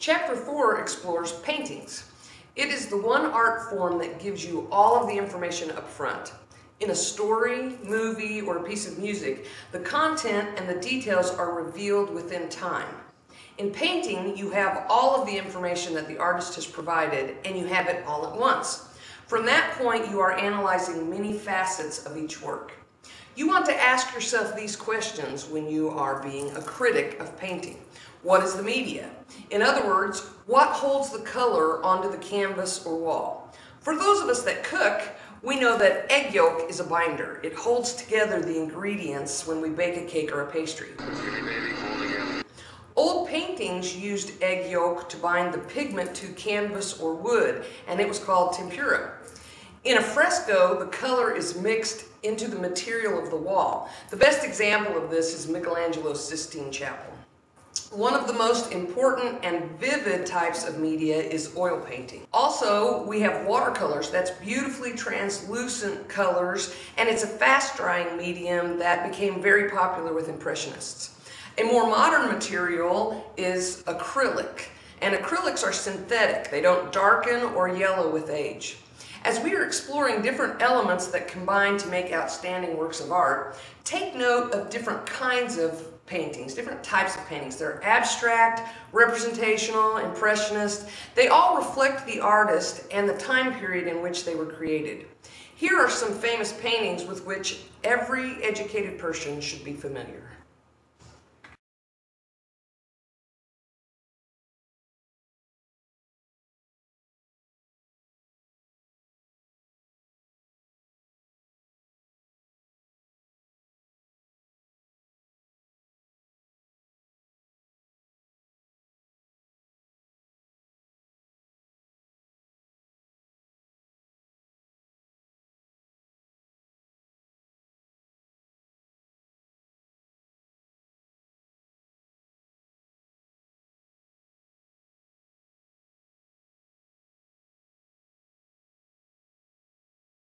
Chapter 4 explores paintings. It is the one art form that gives you all of the information up front. In a story, movie, or a piece of music, the content and the details are revealed within time. In painting, you have all of the information that the artist has provided and you have it all at once. From that point, you are analyzing many facets of each work. You want to ask yourself these questions when you are being a critic of painting. What is the media? In other words, what holds the color onto the canvas or wall? For those of us that cook, we know that egg yolk is a binder. It holds together the ingredients when we bake a cake or a pastry. Old paintings used egg yolk to bind the pigment to canvas or wood, and it was called tempera. In a fresco, the color is mixed into the material of the wall. The best example of this is Michelangelo's Sistine Chapel. One of the most important and vivid types of media is oil painting. Also, we have watercolors. That's beautifully translucent colors, and it's a fast-drying medium that became very popular with Impressionists. A more modern material is acrylic, and acrylics are synthetic. They don't darken or yellow with age. As we are exploring different elements that combine to make outstanding works of art, take note of different kinds of paintings, different types of paintings. They're abstract, representational, impressionist. They all reflect the artist and the time period in which they were created. Here are some famous paintings with which every educated person should be familiar.